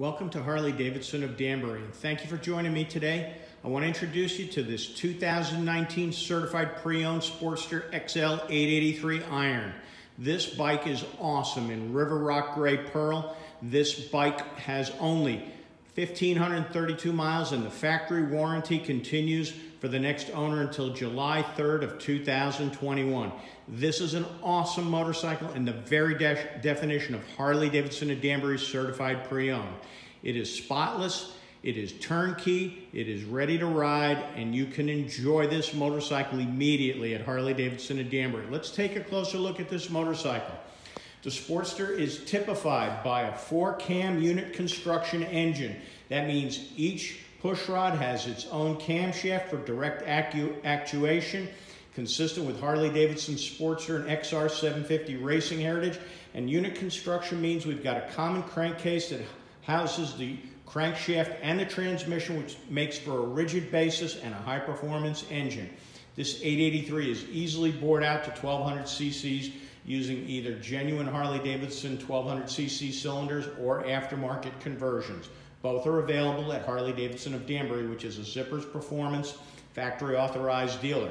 Welcome to Harley Davidson of Danbury. Thank you for joining me today. I want to introduce you to this 2019 certified pre-owned Sportster XL 883 Iron. This bike is awesome in River Rock Gray Pearl. This bike has only 1,532 miles and the factory warranty continues for the next owner until July 3rd of 2021. This is an awesome motorcycle in the very de definition of Harley-Davidson and Danbury certified pre-owned. It is spotless, it is turnkey, it is ready to ride, and you can enjoy this motorcycle immediately at Harley-Davidson and Danbury. Let's take a closer look at this motorcycle. The Sportster is typified by a four cam unit construction engine. That means each pushrod has its own camshaft for direct actu actuation, consistent with Harley-Davidson Sportster and XR750 racing heritage. And unit construction means we've got a common crankcase that houses the crankshaft and the transmission, which makes for a rigid basis and a high performance engine. This 883 is easily bored out to 1200 cc's using either genuine Harley-Davidson 1200cc cylinders or aftermarket conversions. Both are available at Harley-Davidson of Danbury, which is a Zippers Performance factory authorized dealer.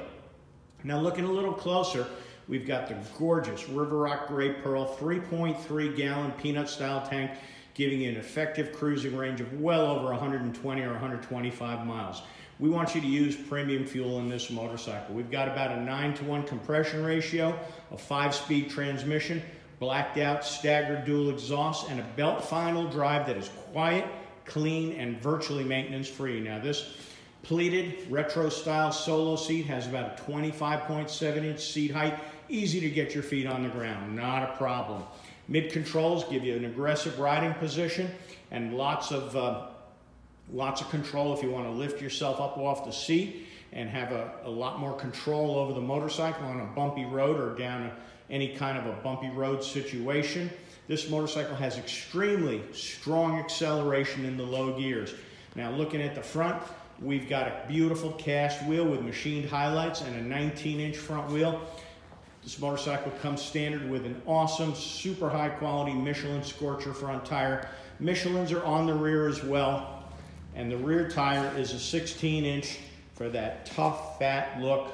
Now looking a little closer, we've got the gorgeous River Rock Gray Pearl 3.3 gallon peanut style tank giving you an effective cruising range of well over 120 or 125 miles we want you to use premium fuel in this motorcycle. We've got about a 9 to 1 compression ratio, a 5-speed transmission, blacked out staggered dual exhaust, and a belt final drive that is quiet, clean, and virtually maintenance free. Now this pleated retro style solo seat has about a 25.7 inch seat height, easy to get your feet on the ground, not a problem. Mid controls give you an aggressive riding position and lots of uh, Lots of control if you want to lift yourself up off the seat and have a, a lot more control over the motorcycle on a bumpy road or down a, any kind of a bumpy road situation. This motorcycle has extremely strong acceleration in the low gears. Now looking at the front, we've got a beautiful cast wheel with machined highlights and a 19 inch front wheel. This motorcycle comes standard with an awesome, super high quality Michelin Scorcher front tire. Michelins are on the rear as well and the rear tire is a 16 inch for that tough, fat look,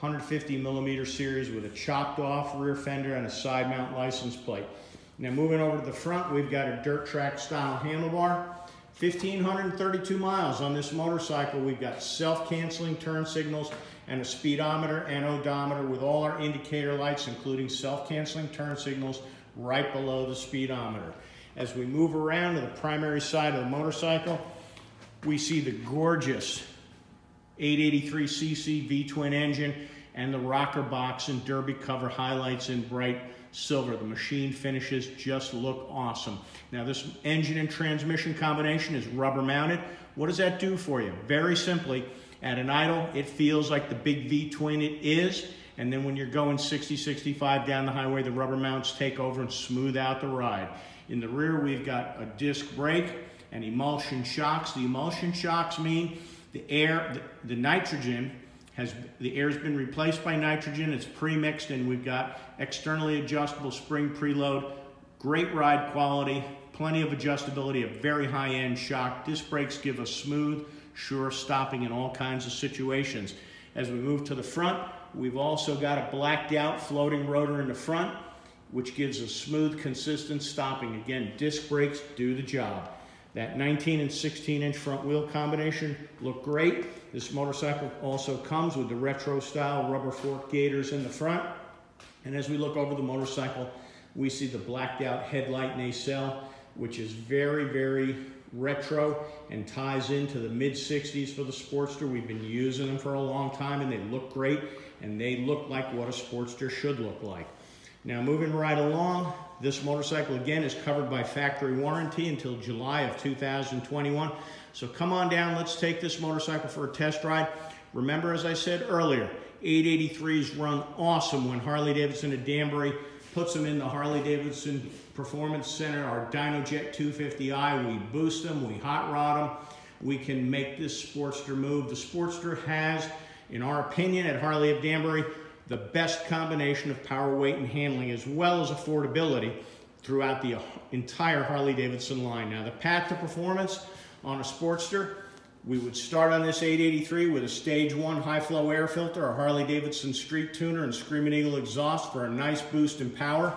150 millimeter series with a chopped off rear fender and a side mount license plate. Now moving over to the front, we've got a dirt track style handlebar. 1,532 miles on this motorcycle. We've got self-canceling turn signals and a speedometer and odometer with all our indicator lights, including self-canceling turn signals right below the speedometer. As we move around to the primary side of the motorcycle, we see the gorgeous 883cc V-twin engine and the rocker box and derby cover highlights in bright silver. The machine finishes just look awesome. Now this engine and transmission combination is rubber mounted. What does that do for you? Very simply, at an idle, it feels like the big V-twin it is, and then when you're going 60, 65 down the highway, the rubber mounts take over and smooth out the ride. In the rear, we've got a disc brake, and emulsion shocks. The emulsion shocks mean the air, the, the nitrogen has, the air's been replaced by nitrogen, it's pre-mixed, and we've got externally adjustable spring preload, great ride quality, plenty of adjustability, a very high-end shock. Disc brakes give a smooth, sure stopping in all kinds of situations. As we move to the front, we've also got a blacked out floating rotor in the front, which gives a smooth, consistent stopping. Again, disc brakes do the job. That 19 and 16 inch front wheel combination look great. This motorcycle also comes with the retro style rubber fork gaiters in the front. And as we look over the motorcycle, we see the blacked out headlight nacelle, which is very, very retro and ties into the mid 60s for the Sportster. We've been using them for a long time and they look great and they look like what a Sportster should look like. Now moving right along, this motorcycle again is covered by factory warranty until July of 2021. So come on down, let's take this motorcycle for a test ride. Remember, as I said earlier, 883s run awesome when Harley-Davidson at Danbury puts them in the Harley-Davidson Performance Center, our DynoJet 250i. We boost them, we hot rod them. We can make this Sportster move. The Sportster has, in our opinion, at Harley of Danbury, the best combination of power, weight, and handling, as well as affordability throughout the entire Harley Davidson line. Now the path to performance on a Sportster, we would start on this 883 with a stage one high flow air filter, a Harley Davidson street tuner and Screaming Eagle exhaust for a nice boost in power.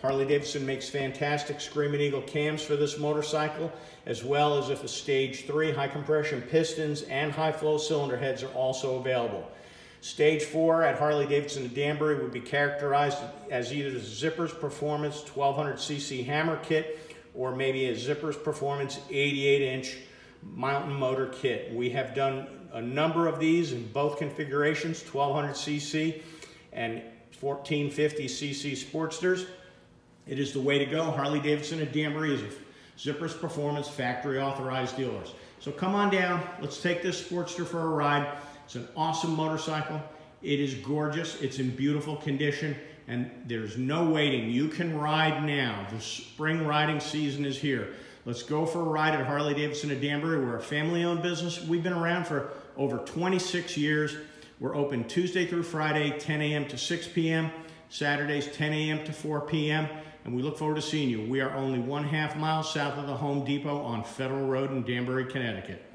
Harley Davidson makes fantastic Screaming Eagle cams for this motorcycle, as well as if a stage three high compression pistons and high flow cylinder heads are also available. Stage four at Harley-Davidson of Danbury would be characterized as either the Zippers Performance 1200cc hammer kit or maybe a Zippers Performance 88-inch mountain motor kit. We have done a number of these in both configurations, 1200cc and 1450cc Sportsters. It is the way to go. Harley-Davidson of Danbury is a Zippers Performance factory authorized dealers. So come on down, let's take this Sportster for a ride. It's an awesome motorcycle. It is gorgeous. It's in beautiful condition and there's no waiting. You can ride now. The spring riding season is here. Let's go for a ride at Harley-Davidson of Danbury. We're a family-owned business. We've been around for over 26 years. We're open Tuesday through Friday, 10 a.m. to 6 p.m., Saturdays, 10 a.m. to 4 p.m., and we look forward to seeing you. We are only one half mile south of the Home Depot on Federal Road in Danbury, Connecticut.